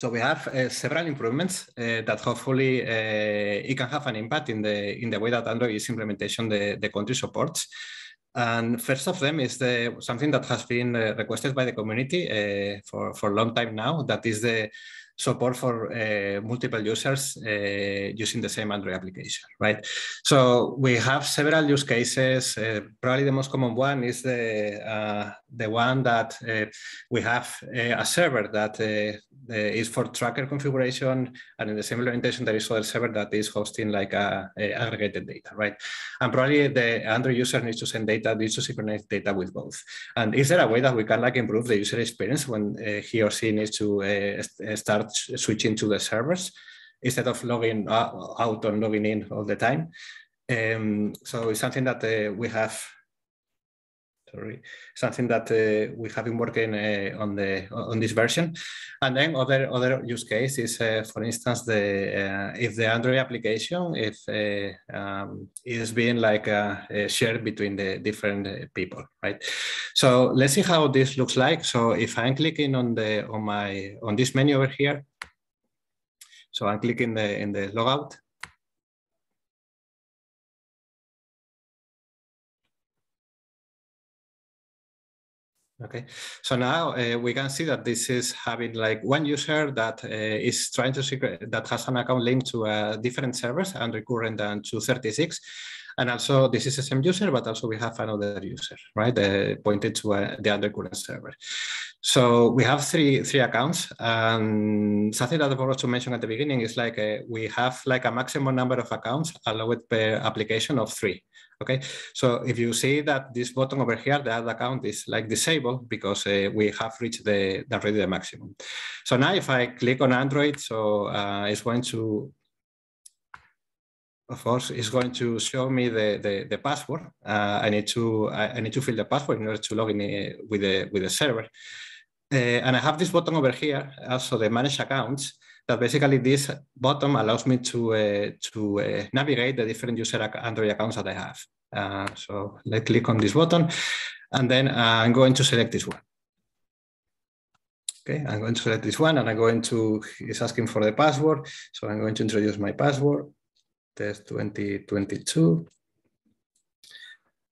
So we have uh, several improvements uh, that hopefully uh, it can have an impact in the in the way that Android is implementation the, the country supports. And first of them is the something that has been uh, requested by the community uh, for for a long time now. That is the support for uh, multiple users uh, using the same Android application, right? So we have several use cases. Uh, probably the most common one is the uh, the one that uh, we have uh, a server that is for tracker configuration, and in the same implementation there is other server that is hosting like a, a aggregated data, right? And probably the Android user needs to send data, needs to synchronize data with both. And is there a way that we can like improve the user experience when he or she needs to start switching to the servers instead of logging out and logging in all the time. Um, so it's something that uh, we have, sorry, something that uh, we have been working uh, on the on this version. And then other other use case is, uh, for instance, the uh, if the Android application if uh, um, is being like shared between the different people, right? So let's see how this looks like. So if I'm clicking on the on my on this menu over here, so I'm clicking the, in the logout. Okay, so now uh, we can see that this is having like one user that uh, is trying to secret, that has an account linked to uh, different servers and recurrent and 236. And also this is the same user, but also we have another user, right? Uh, pointed to uh, the other current server. So we have three three accounts, and something that I forgot to mention at the beginning is like a, uh, we have like a maximum number of accounts allowed per application of three. Okay, so if you see that this button over here, the add account is like disabled because uh, we have reached the, the already the maximum. So now if I click on Android, so uh, it's going to of course, it's going to show me the, the, the password. Uh, I need to I, I, need to fill the password in order to log in uh, with the with the server. Uh, and I have this button over here, also the manage accounts, that basically this button allows me to, uh, to uh, navigate the different user Android accounts that I have. Uh, so let's click on this button, and then I'm going to select this one. Okay, I'm going to select this one, and I'm going to, it's asking for the password, so I'm going to introduce my password, test 2022.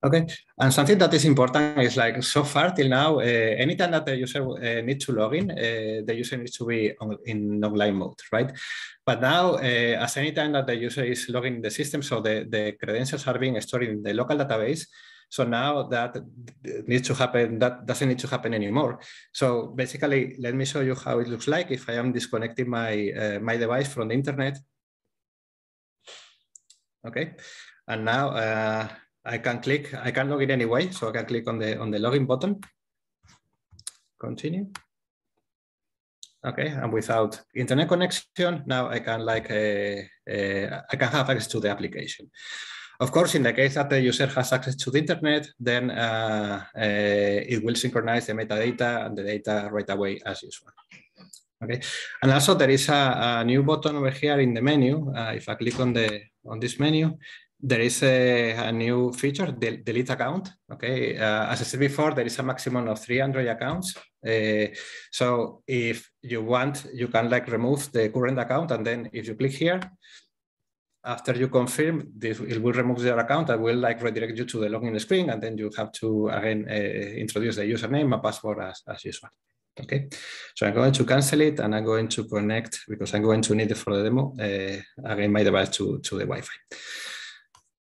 Okay, and something that is important is like so far till now, uh, anytime that the user uh, needs to log in, uh, the user needs to be on, in online mode, right? But now, uh, as anytime that the user is logging in the system, so the, the credentials are being stored in the local database. So now that needs to happen, that doesn't need to happen anymore. So basically, let me show you how it looks like if I am disconnecting my, uh, my device from the internet. Okay, and now uh, I can click, I can log in anyway, so I can click on the on the login button. Continue. Okay, and without internet connection, now I can like uh, uh, I can have access to the application. Of course, in the case that the user has access to the internet, then uh, uh it will synchronize the metadata and the data right away as usual. Okay, and also there is a, a new button over here in the menu. Uh, if I click on the on this menu, there is a, a new feature, del delete account. Okay, uh, as I said before, there is a maximum of three Android accounts. Uh, so if you want, you can like remove the current account, and then if you click here, after you confirm, this it will remove your account and will like redirect you to the login screen, and then you have to again uh, introduce the username and password as, as usual. Okay, so I'm going to cancel it and I'm going to connect because I'm going to need it for the demo uh, again my device to, to the Wi-Fi.